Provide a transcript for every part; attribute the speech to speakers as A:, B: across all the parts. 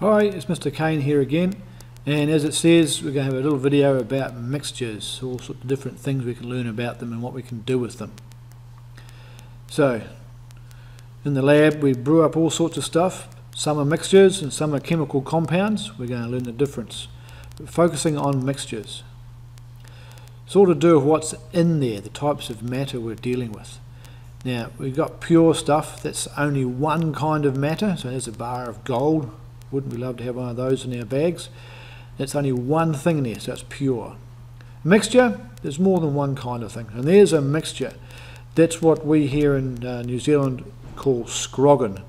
A: Hi, it's Mr. Kane here again and as it says we're going to have a little video about mixtures, all sorts of different things we can learn about them and what we can do with them. So in the lab we brew up all sorts of stuff, some are mixtures and some are chemical compounds, we're going to learn the difference. Focusing on mixtures. It's all to do with what's in there, the types of matter we're dealing with. Now we've got pure stuff that's only one kind of matter, so there's a bar of gold wouldn't we love to have one of those in our bags? It's only one thing in there, so it's pure. Mixture, there's more than one kind of thing. And there's a mixture. That's what we here in uh, New Zealand call scroggin.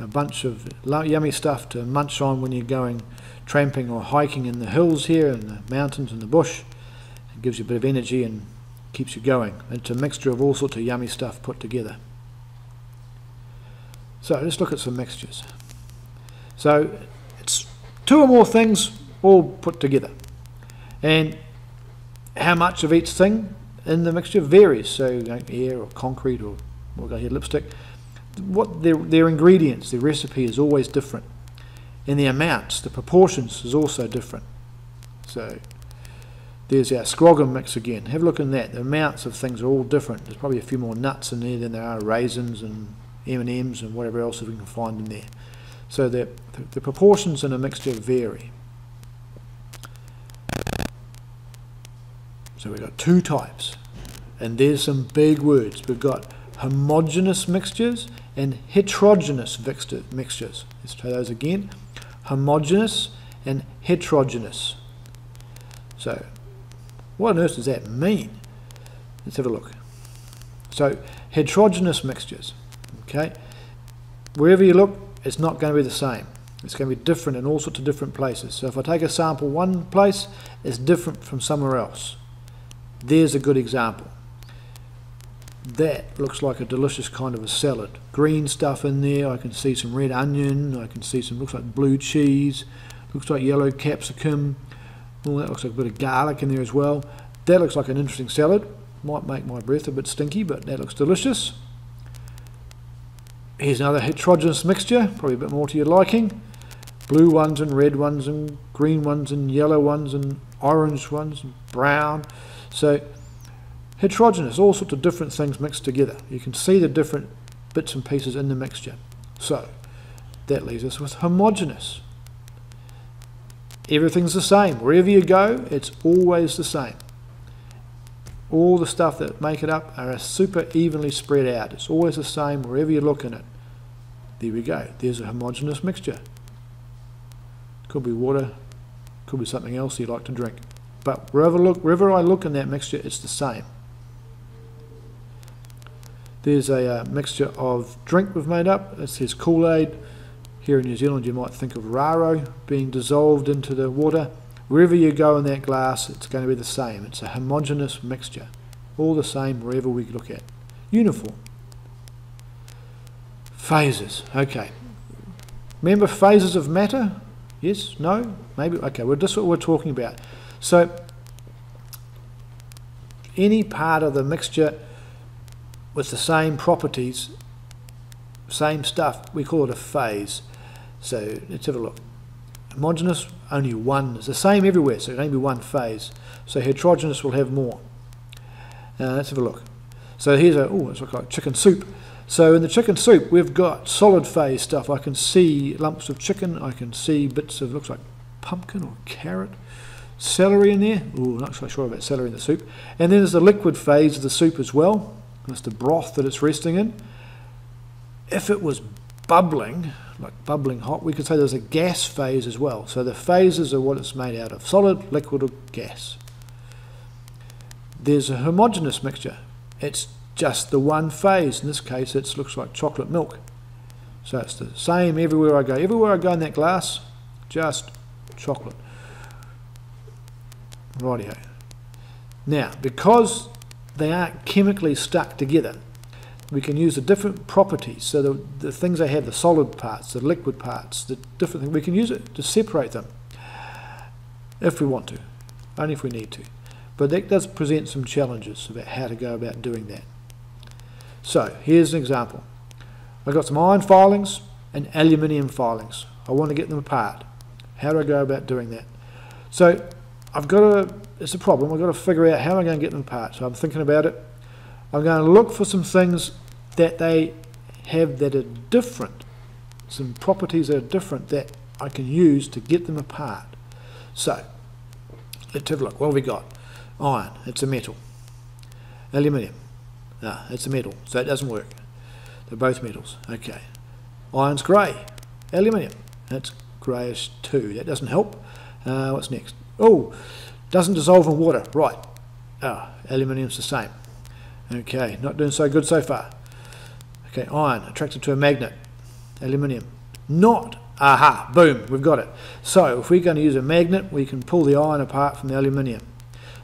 A: A bunch of yummy stuff to munch on when you're going tramping or hiking in the hills here and the mountains and the bush. It gives you a bit of energy and keeps you going. It's a mixture of all sorts of yummy stuff put together. So let's look at some mixtures. So it's two or more things all put together. And how much of each thing in the mixture varies. So air or concrete or we'll go here lipstick. What their, their ingredients, their recipe is always different. And the amounts, the proportions is also different. So there's our scroggin mix again. Have a look in that. The amounts of things are all different. There's probably a few more nuts in there than there are raisins and M&Ms and whatever else we can find in there. So the, the proportions in a mixture vary. So we've got two types. And there's some big words. We've got homogeneous mixtures and heterogeneous mixtures. Let's try those again. Homogeneous and heterogeneous. So what on earth does that mean? Let's have a look. So heterogeneous mixtures. Okay. Wherever you look, it's not going to be the same. It's going to be different in all sorts of different places. So if I take a sample one place, it's different from somewhere else. There's a good example. That looks like a delicious kind of a salad. Green stuff in there. I can see some red onion. I can see some, looks like blue cheese. Looks like yellow capsicum. Oh, that looks like a bit of garlic in there as well. That looks like an interesting salad. Might make my breath a bit stinky, but that looks delicious. Here's another heterogeneous mixture, probably a bit more to your liking. Blue ones and red ones and green ones and yellow ones and orange ones and brown. So heterogeneous, all sorts of different things mixed together. You can see the different bits and pieces in the mixture. So that leaves us with homogeneous. Everything's the same. Wherever you go, it's always the same all the stuff that make it up are super evenly spread out. It's always the same wherever you look in it. There we go. There's a homogeneous mixture. Could be water, could be something else you like to drink. But wherever, look, wherever I look in that mixture, it's the same. There's a uh, mixture of drink we've made up. It says Kool-Aid. Here in New Zealand you might think of Raro being dissolved into the water. Wherever you go in that glass, it's going to be the same. It's a homogeneous mixture. All the same wherever we look at. Uniform. Phases. Okay. Remember phases of matter? Yes? No? Maybe? Okay, well, this is what we're talking about. So, any part of the mixture with the same properties, same stuff, we call it a phase. So, let's have a look homogeneous, only one. It's the same everywhere, so it only be one phase. So heterogeneous will have more. Uh, let's have a look. So here's a, oh, it's like chicken soup. So in the chicken soup, we've got solid phase stuff. I can see lumps of chicken. I can see bits of, looks like pumpkin or carrot. Celery in there. Oh, not so sure about celery in the soup. And then there's the liquid phase of the soup as well. That's the broth that it's resting in. If it was bubbling, like bubbling hot, we could say there's a gas phase as well. So the phases are what it's made out of, solid, liquid or gas. There's a homogeneous mixture. It's just the one phase. In this case, it looks like chocolate milk. So it's the same everywhere I go. Everywhere I go in that glass, just chocolate. Rightio. Now, because they aren't chemically stuck together, we can use the different properties. So the, the things they have, the solid parts, the liquid parts, the different things, we can use it to separate them if we want to, only if we need to. But that does present some challenges about how to go about doing that. So here's an example. I've got some iron filings and aluminium filings. I want to get them apart. How do I go about doing that? So I've got to, it's a problem, I've got to figure out how I'm going to get them apart. So I'm thinking about it. I'm going to look for some things that they have that are different, some properties that are different that I can use to get them apart. So, let's have a look. What have we got? Iron, it's a metal. Aluminium, no, it's a metal, so it doesn't work. They're both metals. Okay. Iron's grey. Aluminium, that's greyish too. That doesn't help. Uh, what's next? Oh, doesn't dissolve in water. Right. Oh, aluminium's the same. Okay, not doing so good so far. Okay, iron, attracted to a magnet. Aluminium, not. Aha, boom, we've got it. So if we're going to use a magnet, we can pull the iron apart from the aluminium.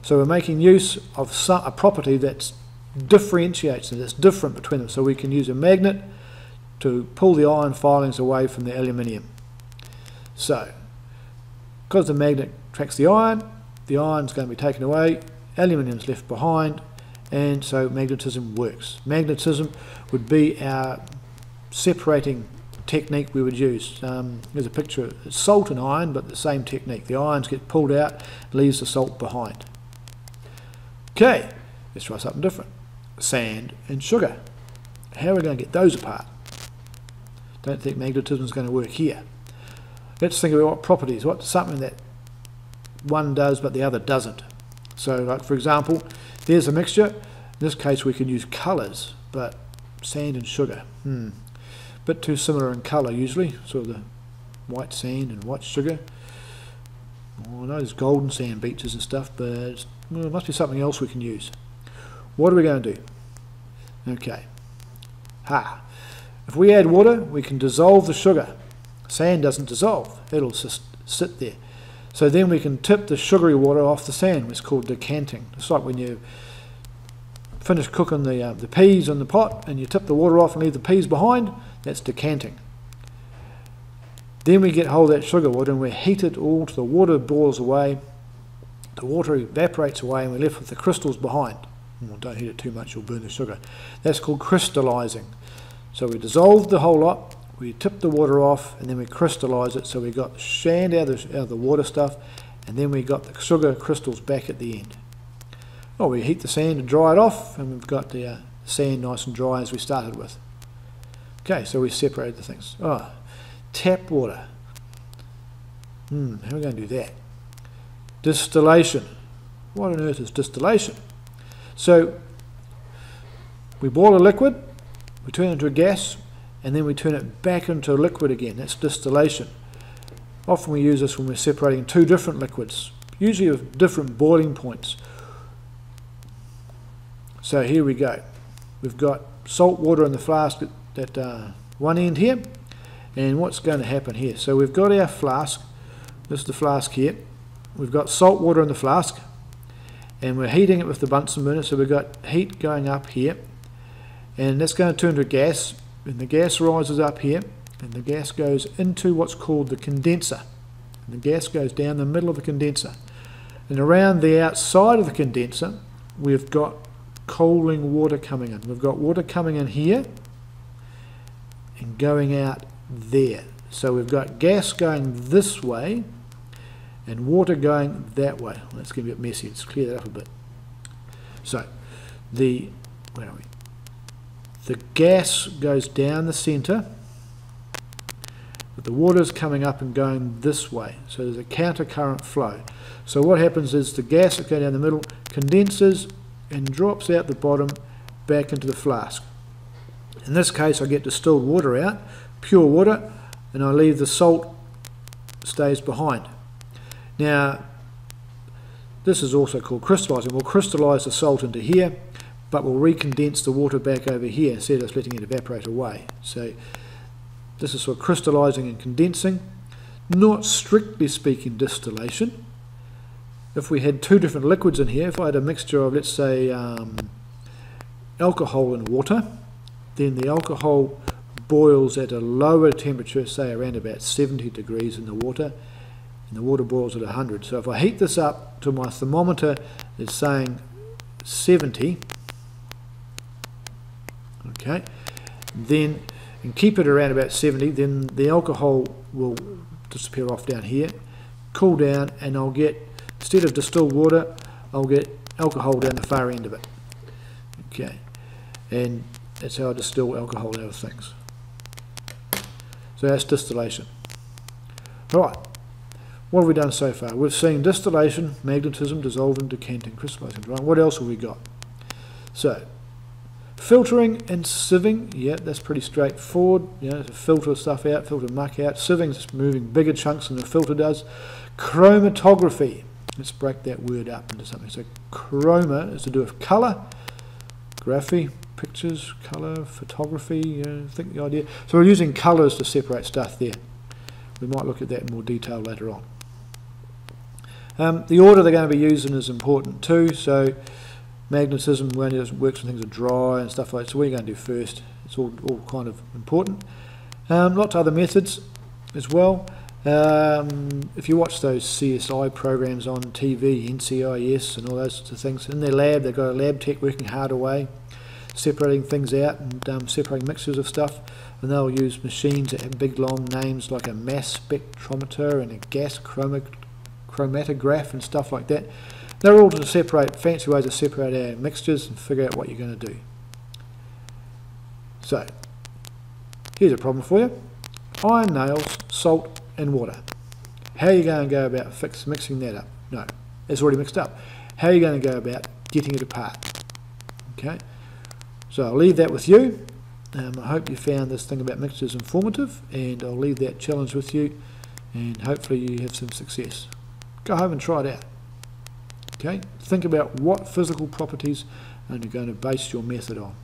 A: So we're making use of some, a property that differentiates them, that's different between them. So we can use a magnet to pull the iron filings away from the aluminium. So, because the magnet attracts the iron, the iron is going to be taken away, aluminium is left behind, and so magnetism works. Magnetism would be our separating technique we would use. Um, there's a picture of salt and iron, but the same technique. The irons get pulled out, leaves the salt behind. Okay, let's try something different. Sand and sugar. How are we going to get those apart? Don't think magnetism is going to work here. Let's think about what properties, what's something that one does but the other doesn't. So like for example, there's a mixture. In this case we can use colours, but sand and sugar. Hmm. Bit too similar in colour usually, sort of the white sand and white sugar. Oh, I know there's golden sand beaches and stuff, but well, it must be something else we can use. What are we going to do? Okay. Ha. If we add water, we can dissolve the sugar. Sand doesn't dissolve. It'll just sit there. So then we can tip the sugary water off the sand. It's called decanting. It's like when you finish cooking the, uh, the peas in the pot and you tip the water off and leave the peas behind. That's decanting. Then we get hold of that sugar water and we heat it all till the water boils away. The water evaporates away and we're left with the crystals behind. Well, don't heat it too much, you'll burn the sugar. That's called crystallizing. So we dissolve the whole lot, we tip the water off and then we crystallize it so we got the sand out of, the, out of the water stuff and then we got the sugar crystals back at the end. Well, we heat the sand and dry it off and we've got the uh, sand nice and dry as we started with. Okay, so we separated the things. Oh, tap water. Hmm, how are we going to do that? Distillation. What on earth is distillation? So, we boil a liquid, we turn it into a gas, and then we turn it back into a liquid again. That's distillation. Often we use this when we're separating two different liquids, usually of different boiling points. So here we go. We've got salt water in the flask at, at uh, one end here, and what's going to happen here? So we've got our flask, this is the flask here, we've got salt water in the flask, and we're heating it with the Bunsen burner, so we've got heat going up here, and that's going to turn to gas, and the gas rises up here and the gas goes into what's called the condenser and the gas goes down the middle of the condenser and around the outside of the condenser we've got cooling water coming in. We've got water coming in here and going out there. So we've got gas going this way and water going that way. That's going to bit messy. Let's clear that up a bit. So the where are we the gas goes down the centre, but the water is coming up and going this way. So there's a counter current flow. So what happens is the gas that goes down the middle condenses and drops out the bottom back into the flask. In this case I get distilled water out, pure water, and I leave the salt stays behind. Now this is also called crystallizing. We'll crystallize the salt into here but we'll recondense the water back over here instead of letting it evaporate away. So this is sort of crystallizing and condensing, not strictly speaking distillation. If we had two different liquids in here, if I had a mixture of, let's say, um, alcohol and water, then the alcohol boils at a lower temperature, say around about 70 degrees in the water, and the water boils at 100. So if I heat this up to my thermometer, it's saying 70, okay then and keep it around about 70, then the alcohol will disappear off down here, cool down, and I'll get, instead of distilled water, I'll get alcohol down the far end of it. Okay, and that's how I distill alcohol out of things. So that's distillation. Alright, what have we done so far? We've seen distillation, magnetism, dissolving, decanting, crystallizing. What else have we got? So, filtering and sieving, yeah, that's pretty straightforward. You know, filter stuff out, filter muck out. Sieving is moving bigger chunks than the filter does. Chromatography, let's break that word up into something. So, chroma is to do with colour, graphy, pictures, colour, photography, you know, think the idea. So we're using colours to separate stuff there. We might look at that in more detail later on. Um, the order they're going to be using is important too. So magnetism when it works when things are dry and stuff like that. So what are you going to do first? It's all, all kind of important. Um, lots of other methods as well. Um, if you watch those CSI programs on TV, NCIS and all those sorts of things, in their lab they've got a lab tech working hard away, separating things out and um, separating mixtures of stuff and they'll use machines that have big long names like a mass spectrometer and a gas chromatograph and stuff like that. They're all to separate, fancy ways to separate our mixtures and figure out what you're going to do. So, here's a problem for you. Iron nails, salt and water. How are you going to go about fix, mixing that up? No, it's already mixed up. How are you going to go about getting it apart? Okay, so I'll leave that with you. Um, I hope you found this thing about mixtures informative and I'll leave that challenge with you and hopefully you have some success. Go home and try it out. Okay, think about what physical properties are you're going to base your method on.